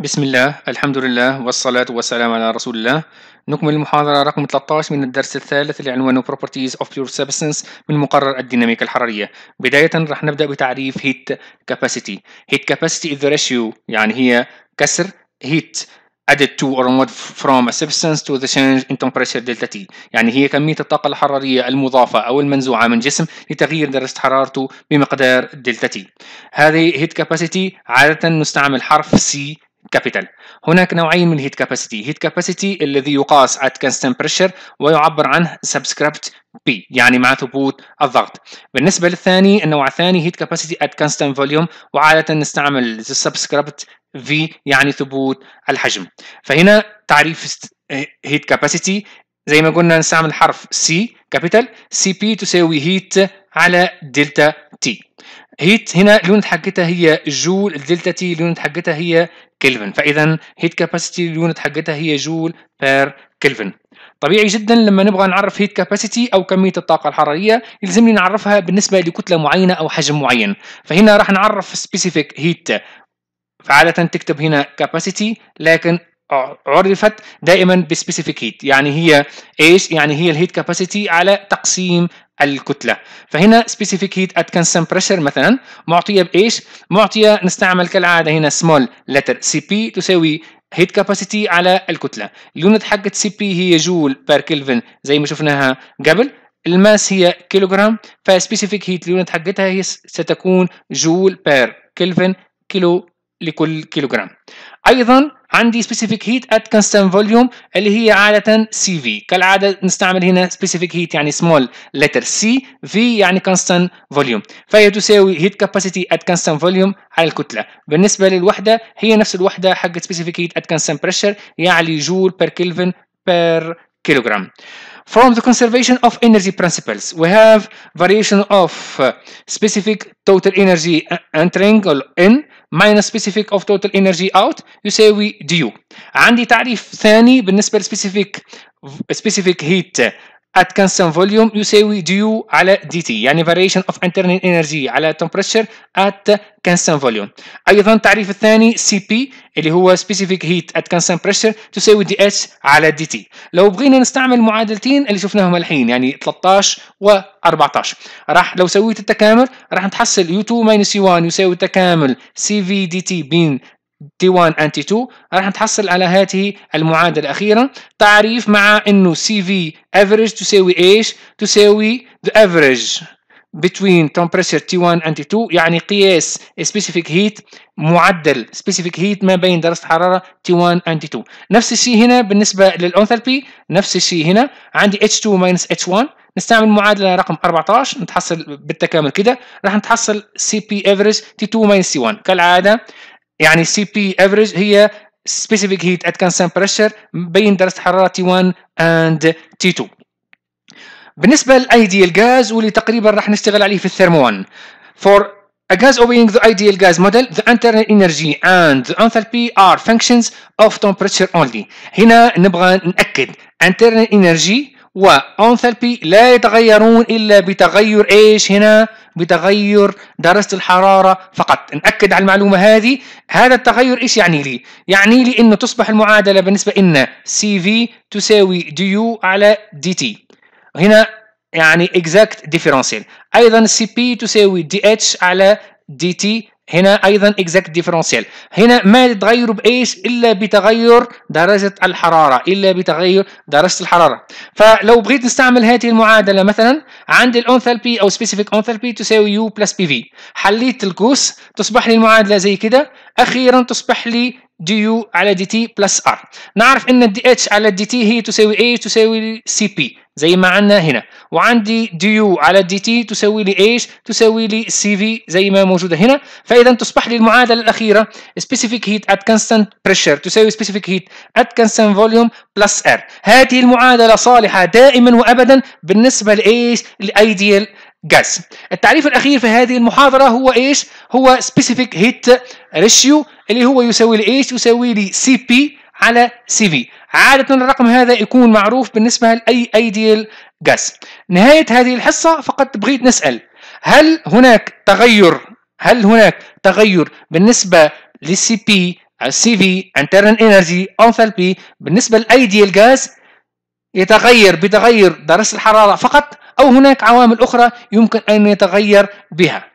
بسم الله الحمد لله والصلاة والسلام على رسول الله نكمل المحاضرة رقم 13 من الدرس الثالث اللي عنوانه Properties of Pure Substance من مقرر الديناميكا الحرارية بداية رح نبدأ بتعريف Heat Capacity. Heat Capacity is the ratio يعني هي كسر Heat added to or removed from a substance to the change in temperature delta T. يعني هي كمية الطاقة الحرارية المضافة أو المنزوعة من جسم لتغيير درجة حرارته بمقدار دلتا T. هذه heat capacity عادة نستعمل حرف C capital هناك نوعين من ال heat capacity heat capacity الذي يقاس at constant pressure ويعبر عنه subscript P يعني مع ثبوت الضغط. بالنسبة للثاني النوع الثاني heat capacity at constant volume وعادة نستعمل subscript V يعني ثبوت الحجم. فهنا تعريف heat capacity زي ما قلنا نستعمل حرف C capital CP تساوي heat على delta T heat هنا ال unit حقتها هي joule ال delta T ال unit حقتها هي كلفن. فاذا heat capacity ال unit حقتها هي joule per Kelvin. طبيعي جدا لما نبغى نعرف heat capacity أو كمية الطاقة الحرارية يلزمني نعرفها بالنسبة لكتلة معينة أو حجم معين. فهنا راح نعرف specific heat فعادة تكتب هنا capacity لكن عرفت دائما ب specific heat يعني هي إيش؟ يعني هي ال heat capacity على تقسيم الكتلة. فهنا specific heat at constant pressure مثلا معطية بإيش؟ معطية نستعمل كالعادة هنا small letter cp تساوي heat capacity على الكتلة. ال unit حقت cp هي joule per Kelvin زي ما شفناها قبل. ال mass هي كيلوغرام ف specific heat ال unit حقتها هي ستكون joule per Kelvin كيلو لكل كيلوغرام أيضا عندي specific heat at constant volume اللي هي عادة CV كالعادة نستعمل هنا specific heat يعني small letter C V يعني constant volume فهي تساوي heat capacity at constant volume على الكتلة بالنسبة للوحدة هي نفس الوحدة حق specific heat at constant pressure يعني جول per Kelvin per kilogram From the conservation of energy principles, we have variation of uh, specific total energy entering or in minus specific of total energy out يساوي du. عندي تعريف ثاني بالنسبة لسبيسيفيك specific heat at constant volume يساوي du على dt يعني variation of internal energy على temperature at constant volume. أيضا التعريف الثاني Cp اللي هو specific heat at constant pressure تساوي dH على dt لو بغينا نستعمل معادلتين اللي شفناهم الحين يعني 13 و 14 راح لو سويت التكامل راح نتحصل U2 minus U1 يساوي تكامل CV dt بين T1 and T2 راح نتحصل على هذه المعادلة. الأخيرة تعريف مع إنه CV average تساوي إيش؟ تساوي the average between temperature T1 and T2 يعني قياس specific heat معدل specific heat ما بين درجة حرارة T1 and T2 نفس الشيء هنا بالنسبة للأنثالبي نفس الشيء هنا. عندي H2 minus H1 نستعمل معادلة رقم 14 نتحصل بالتكامل كده. راح نتحصل CP average T2 minus T1 كالعادة يعني CP average هي specific heat at constant pressure بين درجة حرارة T1 and T2 بالنسبة لل ideal gas واللي تقريبا راح نشتغل عليه في ال thermo 1 for a gas obeying the ideal gas model the internal energy and the enthalpy are functions of temperature only هنا نبغى نأكد internal energy وانثالبي لا يتغيرون الا بتغير إيش هنا بتغير درجة الحرارة فقط. نأكد على المعلومة هذه. هذا التغير إيش يعني لي؟ يعني لي إنه تصبح المعادلة بالنسبة لنا في تساوي U على T هنا يعني exact differential. CP تساوي H على T هنا أيضا exact differential. هنا ما يتغير بإيش؟ إلا بتغير درجة الحرارة إلا بتغير درجة الحرارة. فلو بغيت نستعمل هذه المعادلة مثلا عندي الانثالبي أو specific enthalpy تساوي U plus PV حليت القوس تصبح لي المعادلة زي كده. أخيرا تصبح لي dU على dT plus R نعرف إن الدي اتش على الدي تي هي تساوي إيه تساوي CP زي ما عندنا هنا. وعندي dU على dT تساوي لي إيش تساوي لي CV زي ما موجودة هنا. فإذا تصبح لي المعادلة الأخيرة specific heat at constant pressure تساوي specific heat at constant volume plus r. هذه المعادلة صالحة دائما وابدا بالنسبة لإيش؟ ال ideal gas. التعريف الأخير في هذه المحاضرة هو إيش؟ هو specific heat ratio اللي هو يساوي لي إيش؟ يساوي لي P على V عادة الرقم هذا يكون معروف بالنسبة لأي ideal جاز. نهاية هذه الحصة فقط بغيت نسأل هل هناك تغير؟ هل هناك تغير بالنسبة لل CP ال CV internal energy enthalpy بالنسبة لل ideal gas؟ يتغير بتغير درجة الحرارة فقط أو هناك عوامل أخرى يمكن أن يتغير بها.